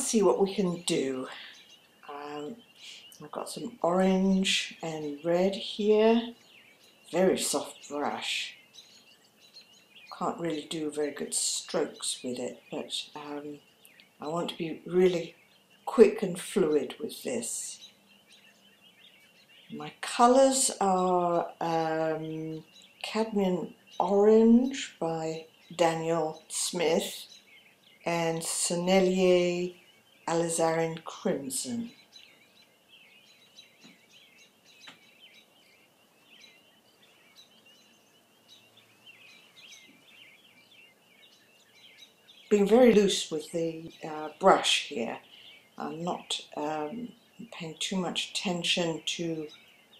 see what we can do. Um, I've got some orange and red here. Very soft brush. Can't really do very good strokes with it, but um, I want to be really quick and fluid with this. My colours are um, Cadmium Orange by Daniel Smith and Sennelier Alizarin Crimson. Being very loose with the uh, brush here. I'm not um, paying too much attention to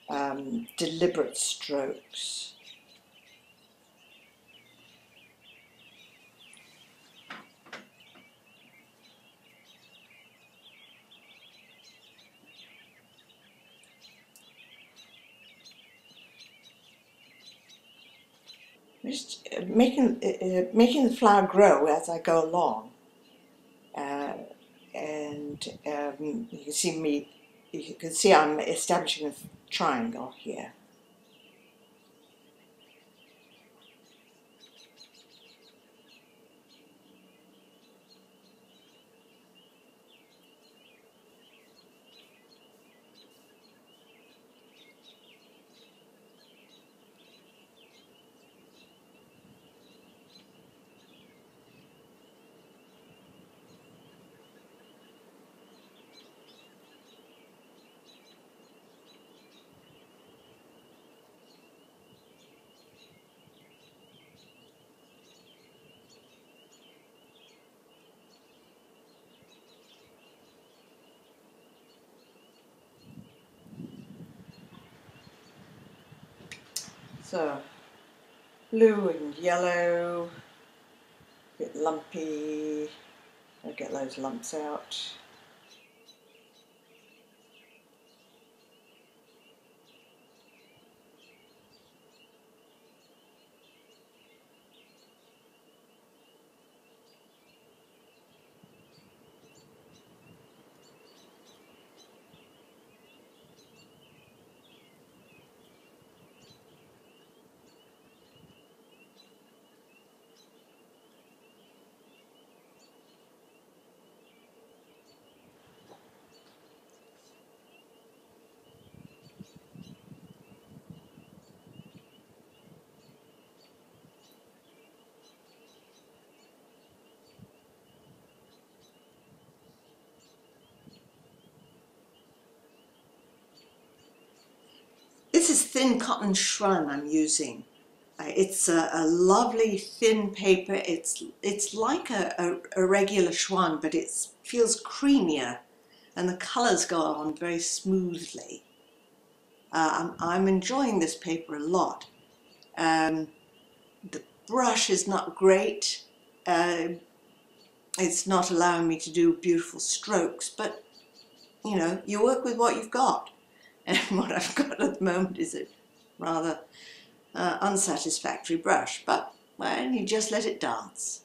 um, deliberate strokes. Just uh, making uh, uh, making the flower grow as I go along. Uh, and um, you can see me, you can see I'm establishing a triangle here. So, blue and yellow, a bit lumpy, I'll get those lumps out. This is thin cotton Xuan I'm using. Uh, it's a, a, lovely thin paper. It's it's like a, a, a regular Xuan, but it feels creamier and the colors go on very smoothly. Uh, I'm, I'm, enjoying this paper a lot. Um, the brush is not great. Uh, it's not allowing me to do beautiful strokes, but you know, you work with what you've got. And what I've got at the moment is a rather uh, unsatisfactory brush, but well, you just let it dance.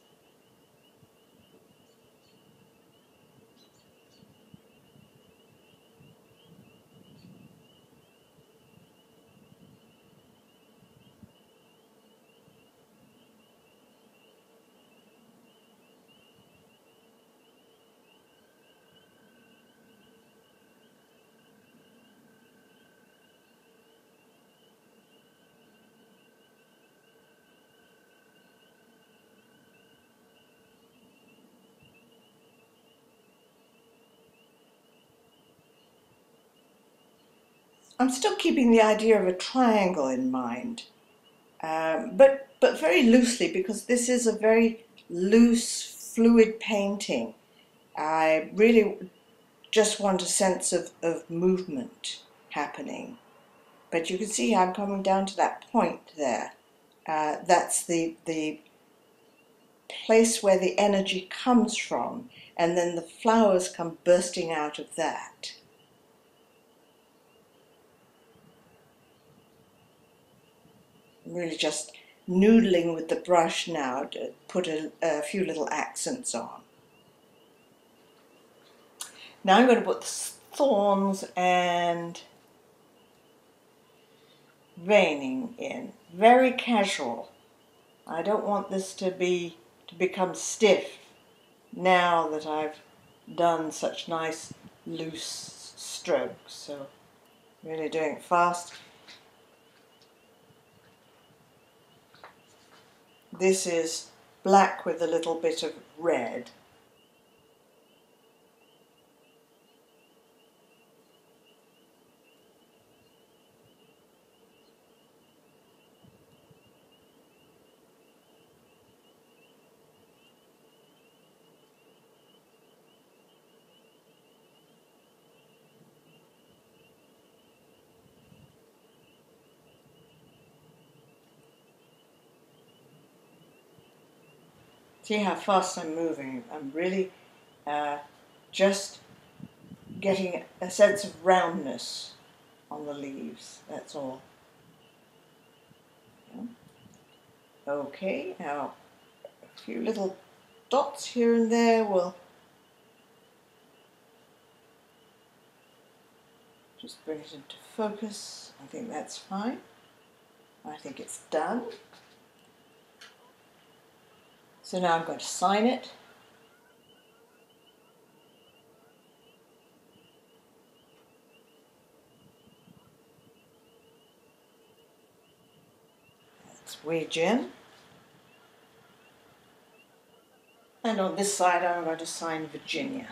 I'm still keeping the idea of a triangle in mind, um, but, but very loosely because this is a very loose, fluid painting. I really just want a sense of, of movement happening. But you can see I'm coming down to that point there. Uh, that's the, the place where the energy comes from, and then the flowers come bursting out of that. Really just noodling with the brush now to put a, a few little accents on. Now I'm going to put the thorns and veining in. Very casual. I don't want this to be to become stiff now that I've done such nice loose strokes. So really doing it fast. This is black with a little bit of red. See how fast I'm moving. I'm really uh, just getting a sense of roundness on the leaves, that's all. Okay, now a few little dots here and there will just bring it into focus. I think that's fine. I think it's done. So now I'm going to sign it. That's Jin. And on this side I'm going to sign Virginia.